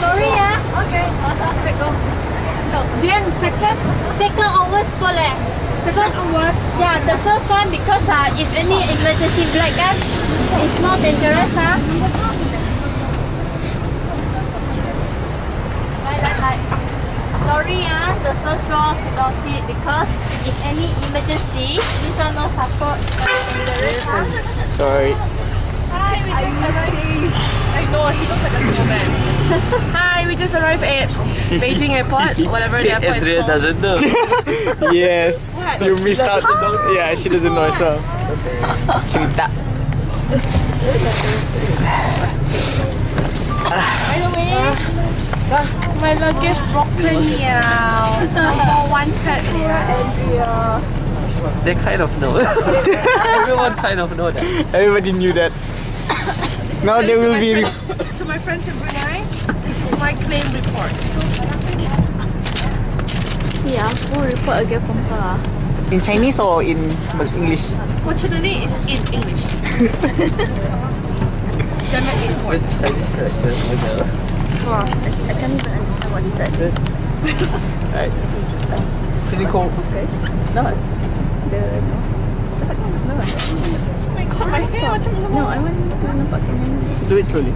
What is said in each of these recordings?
Sorry. Okay. Jen, second. Second onwards boleh. Second onwards. Yeah, the first one because uh, if any emergency black kan, it's more dangerous ah. Like, like, like. Sorry ah, the first row cannot sit because if any emergency, this one no support. Sorry. Hi, we just arrived. I know, he looks like a snowman. Hi, we just arrived at Beijing Airport, whatever the airport is Andrea called. doesn't know. Yes. What? You missed out. Yeah, she doesn't know as well. Cerita. By the way, my luggage broken now. Number one set here. They kind of know. Everyone kind of know that. Everybody knew that. Now they will be. To my friends in Brunei, this is my claim report. Yeah, full report again from her. In Chinese or in English? Fortunately, it's in English. Damn it, it One Chinese character. Okay. Wow, I, I can't even understand what's that. Right. Clinical. Focus. No. The no. No. My god, my hair macam No, I want to nampakkan yang Do it slowly.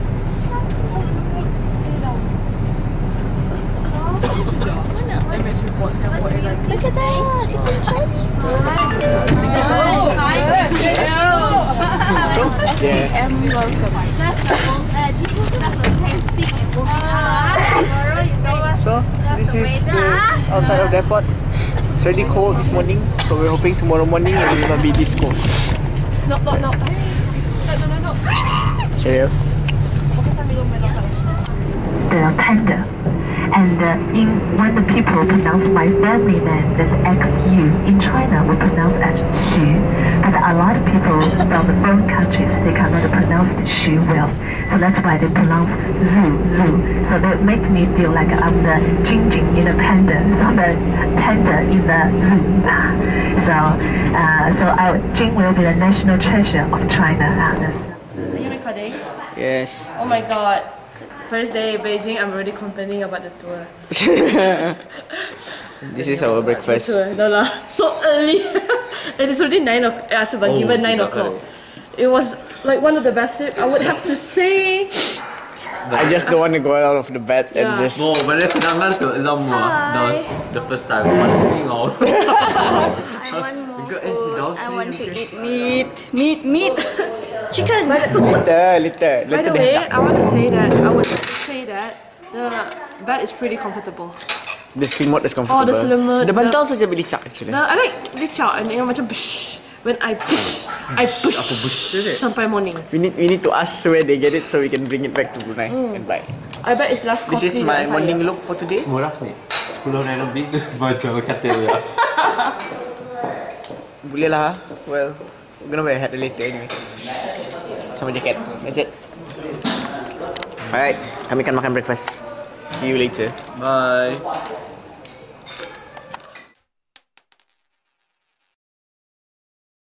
Look at that! It's in Chinese. So, yeah. M welcome. So, this is the outside of the airport. It's already cold this morning, so we're hoping tomorrow morning it will not be this cold. No, no, no. Cheerio. the panda. And uh, in when the people pronounce my family name, that's XU. In China, we pronounce as Xu. But a lot of people from the foreign countries, they cannot pronounce the Xu well. So that's why they pronounce Zhu, Zhu. So they make me feel like I'm the Jinjing in the panda, so the panda in the zoo. So, uh, so our Jing will be the national treasure of China. Are you recording? Yes. Oh my god. First day Beijing, I'm already complaining about the tour. This is our breakfast. Tour, no. So early. and it's already 9 o'clock. I have to Oh, given 9 o'clock. It was like one of the best trips. I would have to say. I just don't want to go out of the bed and Yeah. just. Oh, mana kenangan tu lama. That was the first time. Mana tengok. I want more Good as food. I want to you eat meat. Meat, meat. Chicken. Later, later, By the way, I want to say that I would to say that the bed is pretty comfortable. The selimut is comfortable. Oh, the selimut, The the- bantal saja belicak actually. The, I like out and yang macam push. When I push, I push, Apa push sampai morning. We need we need to ask where they get it so we can bring it back to Brunei and buy. I bet it's last This coffee is my morning look for today. Murah ni. 10 ringgit lebih. Baca katil ya. Boleh lah. Well, we're gonna wear a hat later anyway. Sama jaket. That's it. Alright, kami akan makan breakfast. See you later. Bye.